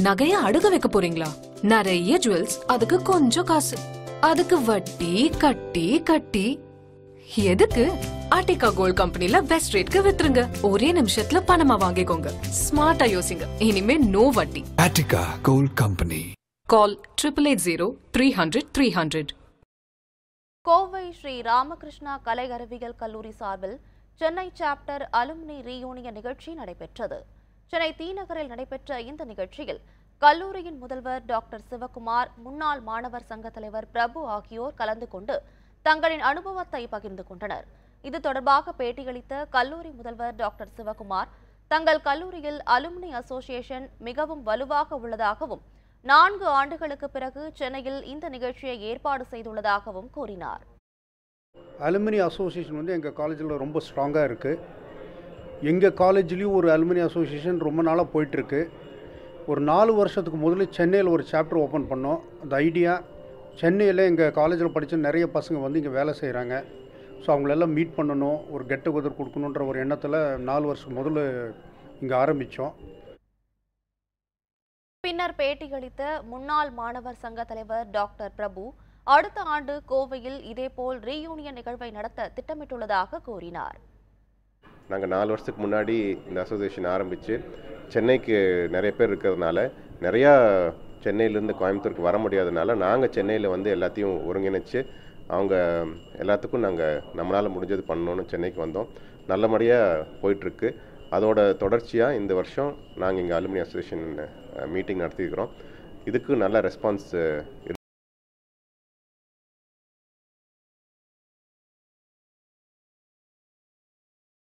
நகைய அடுக்க வைக்க போறீங்களா? நிறைய ஜுவல்ஸ் அதுக்கு கொஞ்சம் காசு. அதுக்கு வட்டி கட்டி கட்டி. எதுக்கு? ஆர்டிகா கோல்ட் கம்பெனில பெஸ்ட் ரேட்க்கு வித்துருங்க. ஒரே நிமிஷத்துல பணமா வாங்கிக்கோங்க. ஸ்மார்ட்டா யோசிங்க. இனிமே நோ வட்டி. Attica Gold Company. Call triple eight zero three hundred three hundred Kovai Sri Ramakrishna கலை அறிவியல் கல்லூரி சார்பில் சென்னை சாப்டர் அலுமினி ரீயூனியன் நிகழ்ச்சி நடைபெற்றது. சென்னை தீநகரில் நடைபெற்ற இந்த நிகழ்ச்சியில் கல்லூரியின் முதல்வர் டாக்டர் சிவகுமார் முன்னாள் மாணவர் சங்க தலைவர் பிரபு ஆகியோர் கலந்து கொண்டு தங்களின் அனுபவத்தை பகிர்ந்து கொண்டனர். இது தொடர்பாக பேட்டியளித்த கல்லூரி முதல்வர் டாக்டர் சிவகுமார் தங்கள் கல்லூரியில் அலுமினி அசோசியேஷன் மிகவும் வலுவாக உள்ளதாகவும் நான்கு ஆண்டுகளுக்கு பிறகு சென்னையில் இந்த நிகழ்ச்சியை ஏற்பாடு செய்துள்ளதாகவும் கூறினார். அலுமினி அசோசியேஷன் வந்து எங்கள் காலேஜில் ரொம்ப ஸ்ட்ராங்காக இருக்குது எங்கள் காலேஜ்லேயும் ஒரு அலுமினி அசோசியேஷன் ரொம்ப நாளாக போயிட்டுருக்கு. ஒரு நாலு வருஷத்துக்கு முதல்ல சென்னையில் ஒரு சாப்டர் ஓப்பன் பண்ணோம். அந்த ஐடியா சென்னையில் எங்கள் காலேஜில் படித்த நிறைய பசங்க வந்து இங்கே வேலை செய்கிறாங்க ஸோ அவங்களெல்லாம் மீட் பண்ணணும் ஒரு கெட் டுகெதர் கொடுக்கணுன்ற ஒரு எண்ணத்தில் நாலு வருஷம் முதல்ல இங்கே ஆரம்பித்தோம் பின்னர் பேட்டியளித்த முன்னாள் மாணவர் சங்க தலைவர் டாக்டர் பிரபு அடுத்த ஆண்டு கோவையில் இதேபோல் ரீயூனியன் நிகழ்வை நடத்த திட்டமிட்டுள்ளதாக கூறினார். நாங்கள் நாலு வருஷத்துக்கு முன்னாடி இந்த அசோசியேஷன் ஆரம்பித்து சென்னைக்கு நிறைய பேர் இருக்கிறதுனால நிறையா சென்னையிலேருந்து கோயம்புத்தூருக்கு வர முடியாதனால நாங்கள் சென்னையில் வந்து எல்லாத்தையும் ஒருங்கிணைச்சு அவங்க எல்லாத்துக்கும் நாங்கள் நம்மளால் முடிஞ்சது பண்ணணும்னு சென்னைக்கு வந்தோம். நல்லபடியாக போயிட்டுருக்கு. அதோட தொடர்ச்சியாக இந்த வருஷம் நாங்கள் இங்கே அலுமினி அசோசியேஷன் மீட்டிங் நடத்தியிருக்கிறோம். இதுக்கு நல்ல ரெஸ்பான்ஸ்